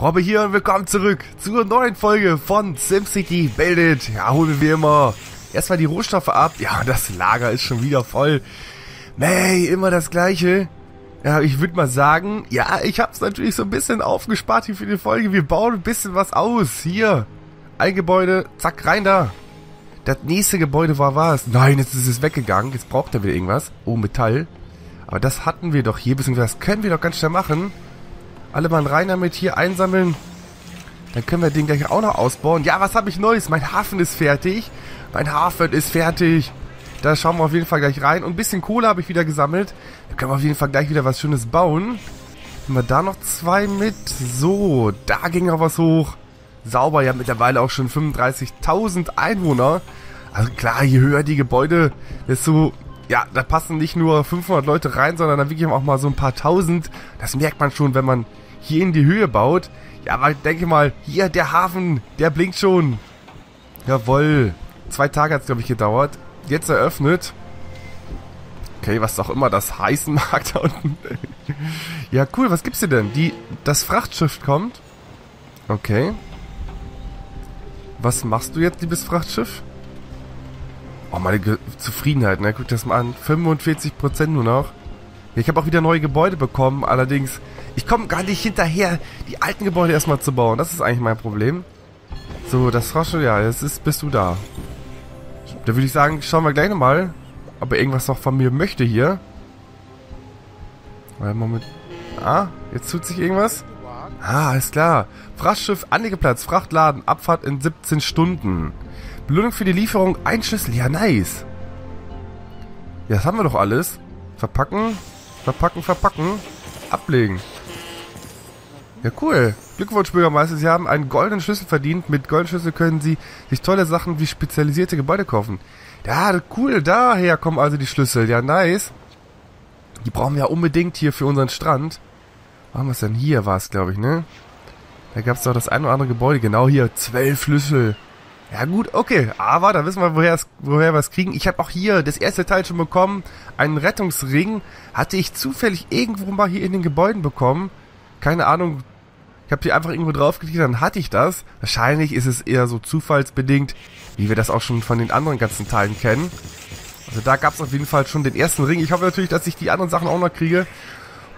Robbe hier und willkommen zurück zur neuen Folge von SimCity Build Ja, holen wir immer erstmal die Rohstoffe ab. Ja, das Lager ist schon wieder voll. May, immer das gleiche. Ja, ich würde mal sagen, ja, ich habe es natürlich so ein bisschen aufgespart hier für die Folge. Wir bauen ein bisschen was aus. Hier, ein Gebäude, zack, rein da. Das nächste Gebäude war was? Nein, jetzt ist es weggegangen. Jetzt braucht er wieder irgendwas. Oh, Metall. Aber das hatten wir doch hier, beziehungsweise das können wir doch ganz schnell machen. Alle mal rein damit hier einsammeln. Dann können wir den gleich auch noch ausbauen. Ja, was habe ich Neues? Mein Hafen ist fertig. Mein Hafen ist fertig. Da schauen wir auf jeden Fall gleich rein. Und ein bisschen Kohle habe ich wieder gesammelt. Da können wir auf jeden Fall gleich wieder was Schönes bauen. Haben wir da noch zwei mit? So, da ging auch was hoch. Sauber, ja mittlerweile auch schon 35.000 Einwohner. Also klar, je höher die Gebäude, desto ja, da passen nicht nur 500 Leute rein, sondern dann wirklich auch mal so ein paar tausend. Das merkt man schon, wenn man hier in die Höhe baut. Ja, aber denke mal, hier der Hafen, der blinkt schon. Jawoll. Zwei Tage hat es, glaube ich, gedauert. Jetzt eröffnet. Okay, was auch immer das heißen mag da unten. ja, cool, was gibt's dir denn? Die, das Frachtschiff kommt. Okay. Was machst du jetzt, liebes Frachtschiff? Oh, meine Ge Zufriedenheit, ne? Guck das mal an. 45% nur noch. Ich habe auch wieder neue Gebäude bekommen, allerdings... Ich komme gar nicht hinterher, die alten Gebäude erstmal zu bauen. Das ist eigentlich mein Problem. So, das Frosche, ja, jetzt ist, bist du da. Da würde ich sagen, schauen wir gleich nochmal, ob er irgendwas noch von mir möchte hier. Moment. Ah, jetzt tut sich irgendwas. Ah, alles klar. Frachtschiff, Anlegeplatz, Frachtladen, Abfahrt in 17 Stunden. Belohnung für die Lieferung, ein Schlüssel. Ja, nice. Ja, das haben wir doch alles. Verpacken, verpacken, verpacken. Ablegen. Ja, cool. Glückwunsch, Bürgermeister. Sie haben einen goldenen Schlüssel verdient. Mit goldenen Schlüssel können Sie sich tolle Sachen wie spezialisierte Gebäude kaufen. Ja, cool. Daher kommen also die Schlüssel. Ja, nice. Die brauchen wir ja unbedingt hier für unseren Strand. Haben wir es denn? Hier war es, glaube ich, ne? Da gab es doch das ein oder andere Gebäude. Genau hier. Zwölf Schlüssel. Ja gut, okay, aber da wissen wir, woher, woher wir es kriegen. Ich habe auch hier das erste Teil schon bekommen. Einen Rettungsring hatte ich zufällig irgendwo mal hier in den Gebäuden bekommen. Keine Ahnung, ich habe hier einfach irgendwo draufgeklickt, dann hatte ich das. Wahrscheinlich ist es eher so zufallsbedingt, wie wir das auch schon von den anderen ganzen Teilen kennen. Also da gab es auf jeden Fall schon den ersten Ring. Ich hoffe natürlich, dass ich die anderen Sachen auch noch kriege,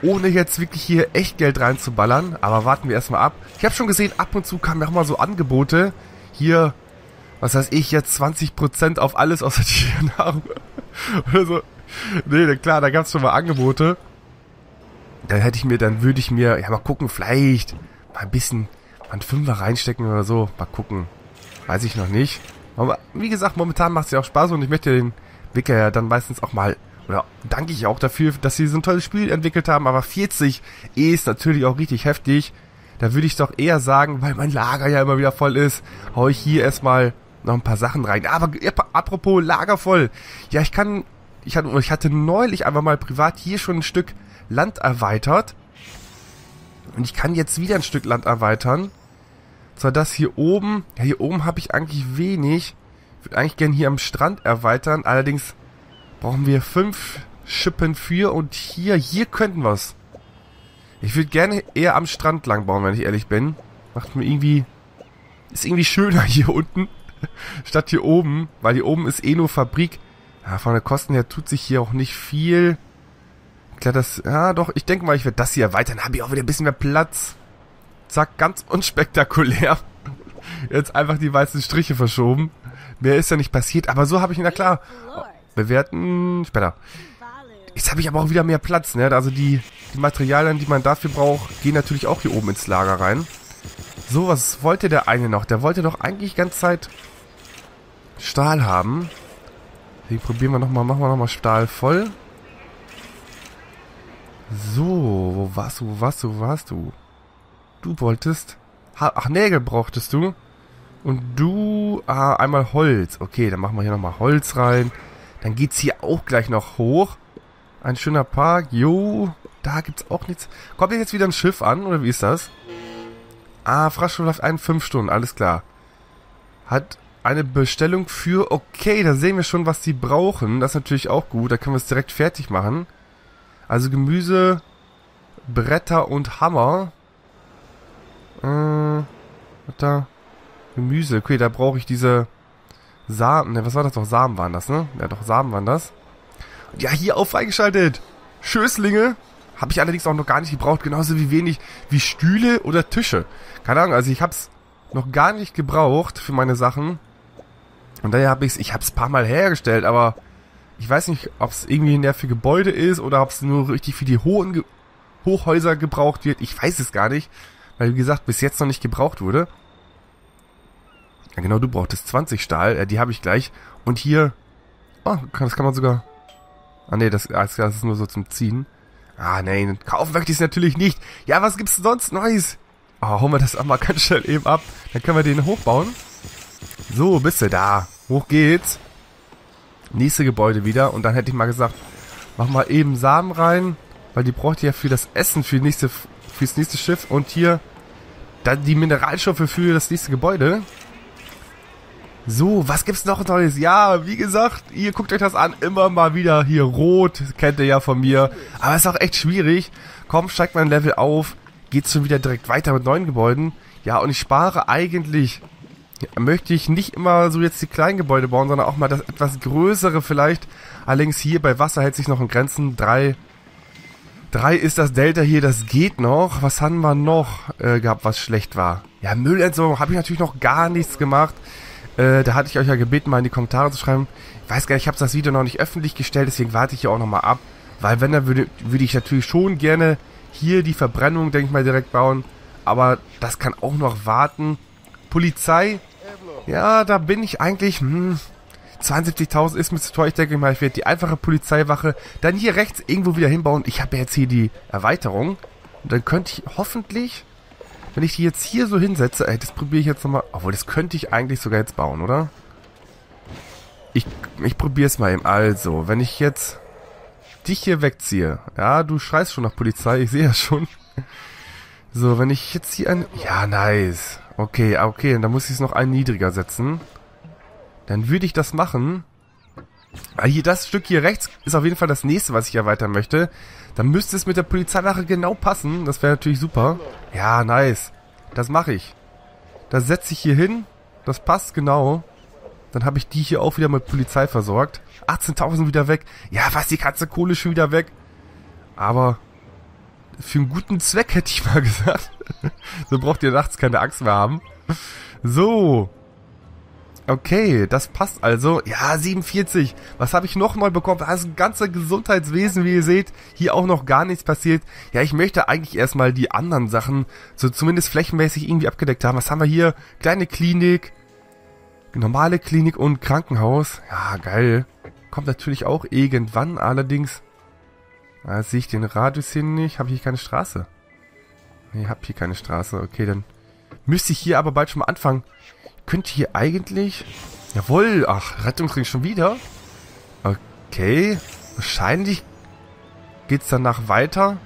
ohne jetzt wirklich hier echt Geld reinzuballern. Aber warten wir erstmal ab. Ich habe schon gesehen, ab und zu kamen ja auch mal so Angebote. Hier was weiß ich, jetzt 20% auf alles außer Tiernahrung. Oder so. Nee, klar, da gab es schon mal Angebote. Dann hätte ich mir, dann würde ich mir, ja mal gucken, vielleicht mal ein bisschen, mal ein Fünfer reinstecken oder so. Mal gucken. Weiß ich noch nicht. Aber wie gesagt, momentan macht es ja auch Spaß und ich möchte den Wicker ja dann meistens auch mal, oder danke ich auch dafür, dass sie so ein tolles Spiel entwickelt haben, aber 40 ist natürlich auch richtig heftig. Da würde ich doch eher sagen, weil mein Lager ja immer wieder voll ist, hau ich hier erstmal noch ein paar Sachen rein. Aber apropos Lager voll. Ja, ich kann, ich hatte, ich hatte neulich einfach mal privat hier schon ein Stück Land erweitert. Und ich kann jetzt wieder ein Stück Land erweitern. Zwar das hier oben, ja hier oben habe ich eigentlich wenig. Ich würde eigentlich gerne hier am Strand erweitern. Allerdings brauchen wir fünf Schippen für und hier, hier könnten wir es. Ich würde gerne eher am Strand lang bauen, wenn ich ehrlich bin. Macht mir irgendwie, ist irgendwie schöner hier unten. Statt hier oben, weil hier oben ist eh nur Fabrik. Ja, von der Kosten her tut sich hier auch nicht viel. Klar, das, ja doch, ich denke mal, ich werde das hier erweitern. Habe ich auch wieder ein bisschen mehr Platz. Zack, ganz unspektakulär. Jetzt einfach die weißen Striche verschoben. Mehr ist ja nicht passiert, aber so habe ich, na klar, bewerten später. Jetzt habe ich aber auch wieder mehr Platz, ne? Also die, die Materialien, die man dafür braucht, gehen natürlich auch hier oben ins Lager rein. So, was wollte der eine noch? Der wollte doch eigentlich ganz Zeit Stahl haben. Deswegen probieren wir nochmal, machen wir nochmal Stahl voll. So, wo warst du, wo warst du, wo warst du? Du wolltest... Ach, Nägel brauchtest du. Und du... Ah, einmal Holz. Okay, dann machen wir hier nochmal Holz rein. Dann geht's hier auch gleich noch hoch. Ein schöner Park. Jo, da gibt's auch nichts. Kommt jetzt wieder ein Schiff an, oder wie ist das? Ah, Fraschschiff läuft ein, fünf Stunden, alles klar. Hat eine Bestellung für, okay, da sehen wir schon, was die brauchen. Das ist natürlich auch gut, da können wir es direkt fertig machen. Also Gemüse, Bretter und Hammer. Äh, da Gemüse. Okay, da brauche ich diese Samen. Ne, was war das doch? Samen waren das, ne? Ja, doch, Samen waren das. Ja, hier auch freigeschaltet. Schößlinge. Habe ich allerdings auch noch gar nicht gebraucht. Genauso wie wenig wie Stühle oder Tische. Keine Ahnung, also ich habe es noch gar nicht gebraucht für meine Sachen. Und daher habe ich es, ich habe es paar Mal hergestellt, aber ich weiß nicht, ob es irgendwie in der für Gebäude ist oder ob es nur richtig für die hohen Ge Hochhäuser gebraucht wird. Ich weiß es gar nicht, weil wie gesagt, bis jetzt noch nicht gebraucht wurde. Ja genau, du brauchtest 20 Stahl, äh, die habe ich gleich. Und hier, oh, das kann man sogar Ah nee, das, das ist nur so zum Ziehen. Ah nee, kaufen möchte ich es natürlich nicht. Ja, was gibt's sonst Neues? Oh, holen wir das auch mal ganz schnell eben ab. Dann können wir den hochbauen. So, bist du da. Hoch geht's. Nächste Gebäude wieder. Und dann hätte ich mal gesagt, mach mal eben Samen rein. Weil die braucht ihr ja für das Essen, für nächste, fürs nächste Schiff. Und hier dann die Mineralstoffe für das nächste Gebäude. So, was gibt's noch Neues? Ja, wie gesagt, ihr guckt euch das an, immer mal wieder hier rot, kennt ihr ja von mir. Aber ist auch echt schwierig. Komm, steigt mal ein Level auf, geht's schon wieder direkt weiter mit neuen Gebäuden. Ja, und ich spare eigentlich, möchte ich nicht immer so jetzt die kleinen Gebäude bauen, sondern auch mal das etwas größere vielleicht. Allerdings hier bei Wasser hält sich noch in Grenzen. Drei, drei ist das Delta hier, das geht noch. Was haben wir noch äh, gehabt, was schlecht war? Ja, Müllentsorgung habe ich natürlich noch gar nichts gemacht. Äh, da hatte ich euch ja gebeten, mal in die Kommentare zu schreiben. Ich weiß gar nicht, ich habe das Video noch nicht öffentlich gestellt, deswegen warte ich hier auch nochmal ab. Weil wenn, dann würde, würde ich natürlich schon gerne hier die Verbrennung, denke ich mal, direkt bauen. Aber das kann auch noch warten. Polizei, ja, da bin ich eigentlich, hm, 72.000 ist mir zu teuer. Ich denke mal, ich werde die einfache Polizeiwache dann hier rechts irgendwo wieder hinbauen. Ich habe jetzt hier die Erweiterung. Und dann könnte ich hoffentlich wenn ich die jetzt hier so hinsetze, ey, das probiere ich jetzt nochmal. Obwohl, das könnte ich eigentlich sogar jetzt bauen, oder? Ich, ich probiere es mal eben. Also, wenn ich jetzt dich hier wegziehe. Ja, du schreist schon nach Polizei, ich sehe ja schon. So, wenn ich jetzt hier ein... Ja, nice. Okay, okay, dann muss ich es noch einen niedriger setzen. Dann würde ich das machen. Ah, hier, das Stück hier rechts ist auf jeden Fall das nächste, was ich erweitern möchte. Dann müsste es mit der Polizeiwache genau passen. Das wäre natürlich super. Ja, nice. Das mache ich. Das setze ich hier hin. Das passt genau. Dann habe ich die hier auch wieder mit Polizei versorgt. 18.000 wieder weg. Ja, was, die ganze Kohle schon wieder weg. Aber für einen guten Zweck hätte ich mal gesagt. so braucht ihr nachts keine Angst mehr haben. So. Okay, das passt also. Ja, 47. Was habe ich noch neu bekommen? Da ist ein ganzer Gesundheitswesen, wie ihr seht. Hier auch noch gar nichts passiert. Ja, ich möchte eigentlich erstmal die anderen Sachen so zumindest flächenmäßig irgendwie abgedeckt haben. Was haben wir hier? Kleine Klinik, normale Klinik und Krankenhaus. Ja, geil. Kommt natürlich auch irgendwann, allerdings da sehe ich den Radius hier nicht. Habe ich hier keine Straße? Nee, hab hier keine Straße. Okay, dann müsste ich hier aber bald schon mal anfangen könnte hier eigentlich... Jawohl, ach, Rettungsring schon wieder. Okay, wahrscheinlich geht's danach weiter.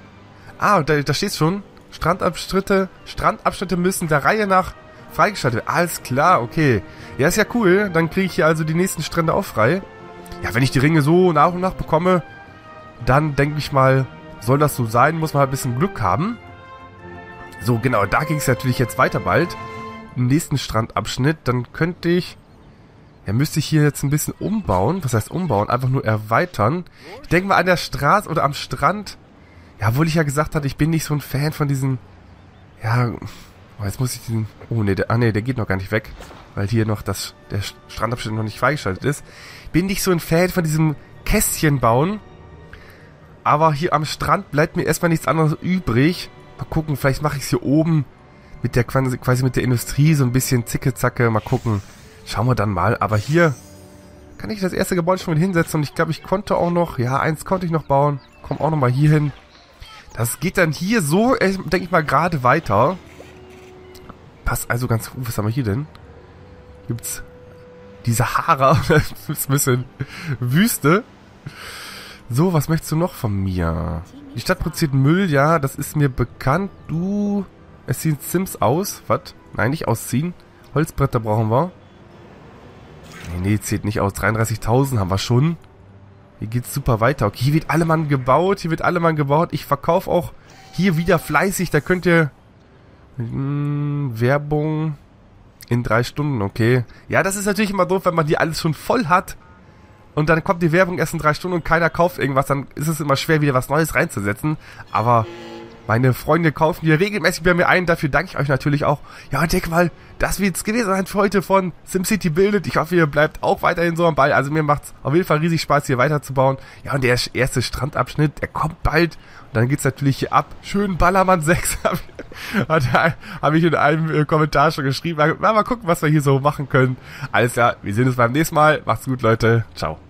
Ah, da, da steht's schon. Strandabschnitte, Strandabschnitte müssen der Reihe nach freigeschaltet werden. Alles klar, okay. Ja, ist ja cool. Dann kriege ich hier also die nächsten Strände auch frei. Ja, wenn ich die Ringe so nach und nach bekomme, dann denke ich mal, soll das so sein, muss man halt ein bisschen Glück haben. So, genau, da ging es natürlich jetzt weiter bald nächsten Strandabschnitt, dann könnte ich... Ja, müsste ich hier jetzt ein bisschen umbauen. Was heißt umbauen? Einfach nur erweitern. Ich denke mal an der Straße oder am Strand. Ja, obwohl ich ja gesagt hatte, ich bin nicht so ein Fan von diesen... Ja, oh, jetzt muss ich diesen... Oh, nee, der, ah, nee, der geht noch gar nicht weg. Weil hier noch das, der Strandabschnitt noch nicht freigeschaltet ist. Bin nicht so ein Fan von diesem Kästchen bauen. Aber hier am Strand bleibt mir erstmal nichts anderes übrig. Mal gucken, vielleicht mache ich es hier oben mit der quasi mit der Industrie so ein bisschen zicke-zacke. Mal gucken. Schauen wir dann mal. Aber hier kann ich das erste Gebäude schon mit hinsetzen. Und ich glaube, ich konnte auch noch, ja, eins konnte ich noch bauen. Komm auch noch mal hier hin. Das geht dann hier so, äh, denke ich mal, gerade weiter. Passt also ganz gut. Was haben wir hier denn? Gibt's die Sahara? das ist ein bisschen Wüste. So, was möchtest du noch von mir? Die Stadt produziert Müll, ja, das ist mir bekannt. Du es sieht Sims aus. Was? Nein, nicht ausziehen. Holzbretter brauchen wir. Nee, nee, zählt nicht aus. 33.000 haben wir schon. Hier geht's super weiter. Okay, hier wird allemann gebaut. Hier wird allemann gebaut. Ich verkaufe auch hier wieder fleißig. Da könnt ihr... Hm, Werbung... In drei Stunden, okay. Ja, das ist natürlich immer doof, wenn man die alles schon voll hat. Und dann kommt die Werbung erst in drei Stunden und keiner kauft irgendwas, dann ist es immer schwer, wieder was Neues reinzusetzen. Aber meine Freunde kaufen hier regelmäßig bei mir ein. Dafür danke ich euch natürlich auch. Ja, und denke mal, das wird's gewesen sein für heute von SimCity Bildet. Ich hoffe, ihr bleibt auch weiterhin so am Ball. Also mir macht's auf jeden Fall riesig Spaß, hier weiterzubauen. Ja, und der erste Strandabschnitt, der kommt bald. Und dann geht's natürlich hier ab. Schön Ballermann 6. Habe ich in einem äh, Kommentar schon geschrieben. Mal, mal gucken, was wir hier so machen können. Alles klar, wir sehen uns beim nächsten Mal. Macht's gut, Leute. Ciao.